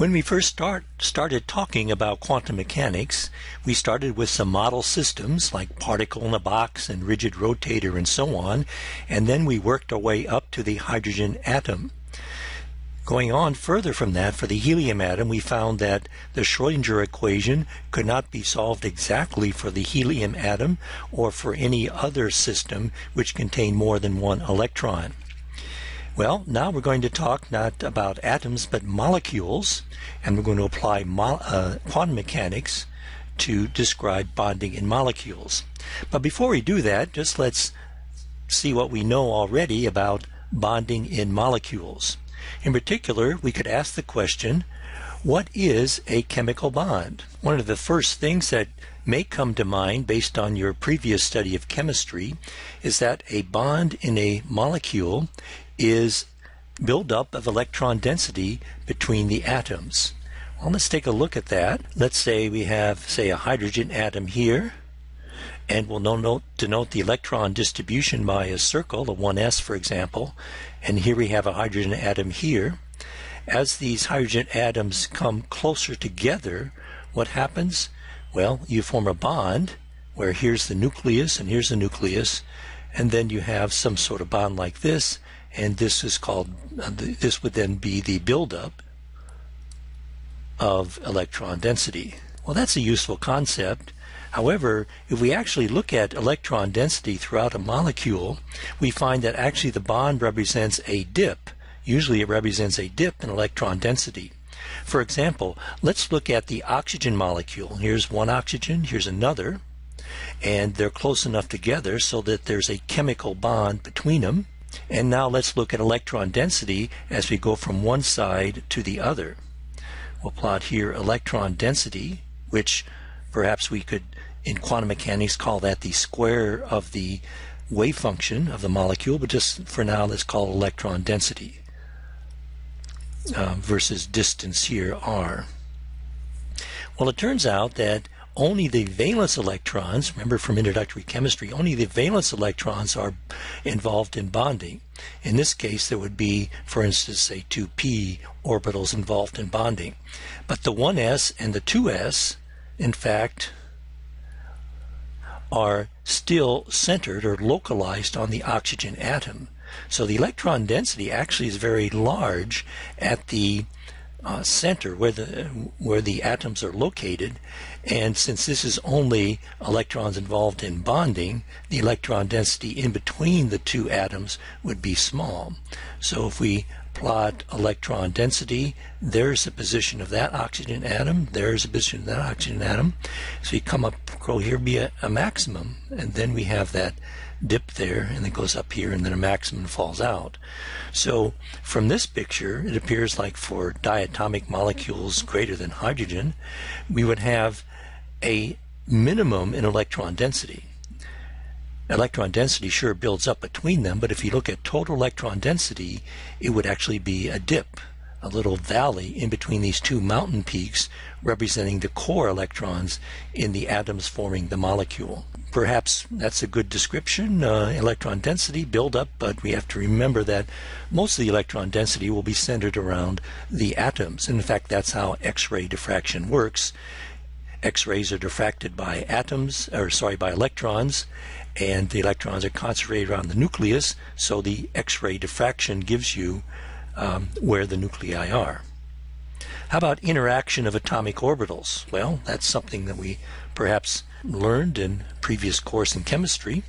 When we first start, started talking about quantum mechanics, we started with some model systems like particle in a box and rigid rotator and so on, and then we worked our way up to the hydrogen atom. Going on further from that, for the helium atom, we found that the Schrodinger equation could not be solved exactly for the helium atom or for any other system which contained more than one electron. Well, now we're going to talk not about atoms but molecules, and we're going to apply uh, quantum mechanics to describe bonding in molecules. But before we do that, just let's see what we know already about bonding in molecules. In particular, we could ask the question, what is a chemical bond? One of the first things that may come to mind based on your previous study of chemistry is that a bond in a molecule is buildup of electron density between the atoms. Well, let's take a look at that. Let's say we have, say, a hydrogen atom here, and we'll note, denote the electron distribution by a circle, a 1s for example, and here we have a hydrogen atom here. As these hydrogen atoms come closer together, what happens? Well, you form a bond where here's the nucleus and here's the nucleus, and then you have some sort of bond like this, and this is called, uh, this would then be the buildup of electron density. Well, that's a useful concept. However, if we actually look at electron density throughout a molecule, we find that actually the bond represents a dip. Usually it represents a dip in electron density. For example, let's look at the oxygen molecule. Here's one oxygen, here's another, and they're close enough together so that there's a chemical bond between them. And now let's look at electron density as we go from one side to the other. We'll plot here electron density, which perhaps we could, in quantum mechanics, call that the square of the wave function of the molecule, but just for now, let's call it electron density uh, versus distance here, r. Well, it turns out that only the valence electrons, remember from introductory chemistry, only the valence electrons are involved in bonding. In this case, there would be, for instance, say 2p orbitals involved in bonding. But the 1s and the 2s, in fact, are still centered or localized on the oxygen atom. So the electron density actually is very large at the uh, center where the where the atoms are located. And since this is only electrons involved in bonding the electron density in between the two atoms would be small. So if we plot electron density there's the position of that oxygen atom there's the position of that oxygen atom. So you come up go here be a, a maximum and then we have that dip there and then goes up here and then a maximum falls out. So from this picture, it appears like for diatomic molecules greater than hydrogen, we would have a minimum in electron density. Electron density sure builds up between them, but if you look at total electron density, it would actually be a dip a little valley in between these two mountain peaks representing the core electrons in the atoms forming the molecule. Perhaps that's a good description, uh, electron density buildup, but we have to remember that most of the electron density will be centered around the atoms. And in fact, that's how X-ray diffraction works. X-rays are diffracted by atoms, or sorry, by electrons, and the electrons are concentrated around the nucleus, so the X-ray diffraction gives you um, where the nuclei are. How about interaction of atomic orbitals? Well, that's something that we perhaps learned in previous course in chemistry.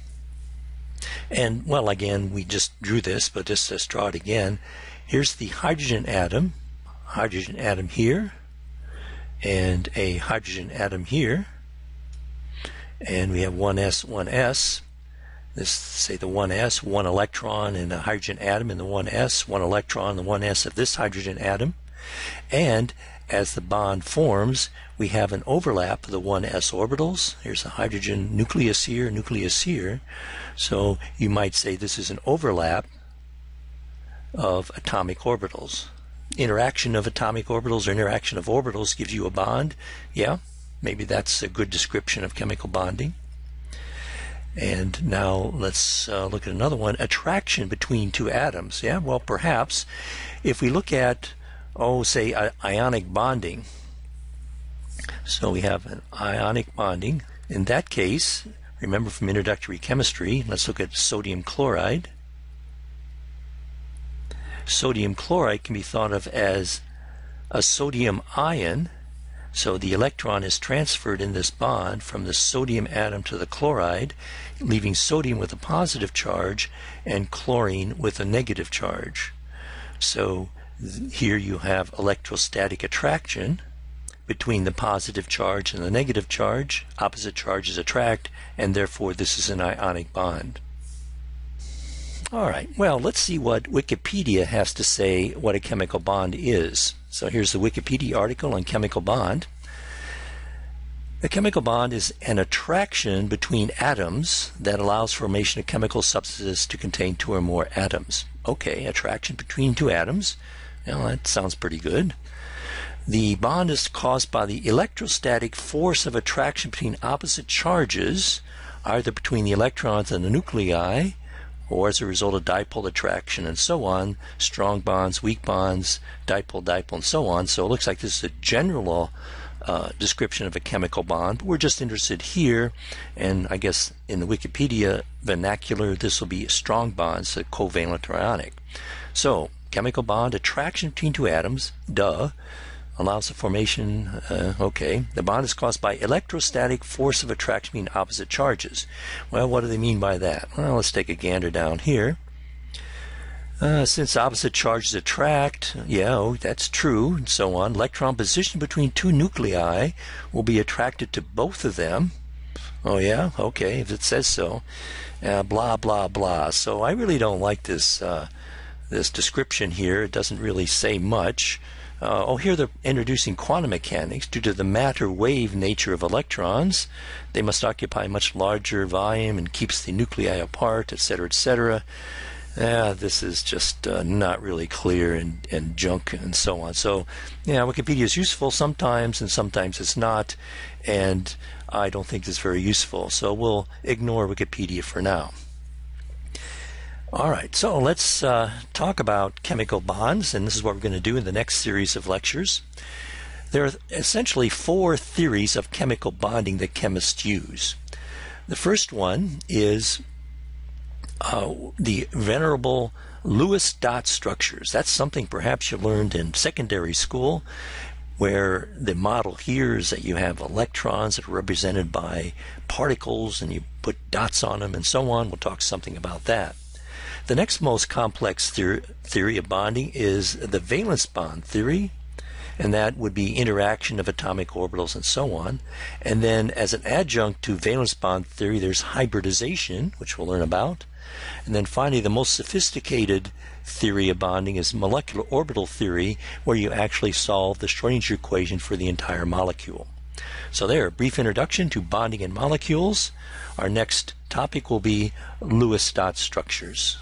And, well, again, we just drew this, but just let's draw it again. Here's the hydrogen atom, hydrogen atom here, and a hydrogen atom here. And we have 1s, 1s this say the 1s, one electron in a hydrogen atom in the 1s, one electron in the 1s of this hydrogen atom. And as the bond forms, we have an overlap of the 1s orbitals. Here's a hydrogen nucleus here, nucleus here. So you might say this is an overlap of atomic orbitals. Interaction of atomic orbitals or interaction of orbitals gives you a bond. Yeah, maybe that's a good description of chemical bonding. And now let's uh, look at another one attraction between two atoms. Yeah, well, perhaps if we look at oh, say, ionic bonding. So we have an ionic bonding. In that case, remember from introductory chemistry, let's look at sodium chloride. Sodium chloride can be thought of as a sodium ion. So the electron is transferred in this bond from the sodium atom to the chloride, leaving sodium with a positive charge and chlorine with a negative charge. So here you have electrostatic attraction between the positive charge and the negative charge. Opposite charges attract, and therefore this is an ionic bond. All right, well, let's see what Wikipedia has to say what a chemical bond is. So here's the Wikipedia article on chemical bond. A chemical bond is an attraction between atoms that allows formation of chemical substances to contain two or more atoms. Okay, attraction between two atoms. Well, that sounds pretty good. The bond is caused by the electrostatic force of attraction between opposite charges, either between the electrons and the nuclei, or as a result of dipole attraction and so on, strong bonds, weak bonds, dipole, dipole, and so on. So it looks like this is a general uh, description of a chemical bond. But we're just interested here, and I guess in the Wikipedia vernacular, this will be strong bonds, a covalent or ionic. So, chemical bond, attraction between two atoms, duh allows the formation, uh, okay, the bond is caused by electrostatic force of attraction between opposite charges. Well, what do they mean by that? Well, let's take a gander down here. Uh, since opposite charges attract, yeah, oh, that's true, and so on. Electron position between two nuclei will be attracted to both of them. Oh, yeah, okay, if it says so. Uh, blah, blah, blah. So I really don't like this, uh, this description here. It doesn't really say much. Uh, oh, here they're introducing quantum mechanics. Due to the matter wave nature of electrons, they must occupy much larger volume and keeps the nuclei apart, etc., etc. Yeah, this is just uh, not really clear and, and junk and so on. So, yeah, Wikipedia is useful sometimes and sometimes it's not, and I don't think it's very useful. So we'll ignore Wikipedia for now. All right, so let's uh, talk about chemical bonds, and this is what we're going to do in the next series of lectures. There are essentially four theories of chemical bonding that chemists use. The first one is uh, the venerable Lewis dot structures. That's something perhaps you learned in secondary school, where the model here is that you have electrons that are represented by particles and you put dots on them and so on. We'll talk something about that. The next most complex theory, theory of bonding is the valence bond theory, and that would be interaction of atomic orbitals and so on. And then, as an adjunct to valence bond theory, there's hybridization, which we'll learn about. And then finally, the most sophisticated theory of bonding is molecular orbital theory, where you actually solve the Schrodinger equation for the entire molecule. So, there, a brief introduction to bonding in molecules. Our next topic will be Lewis dot structures.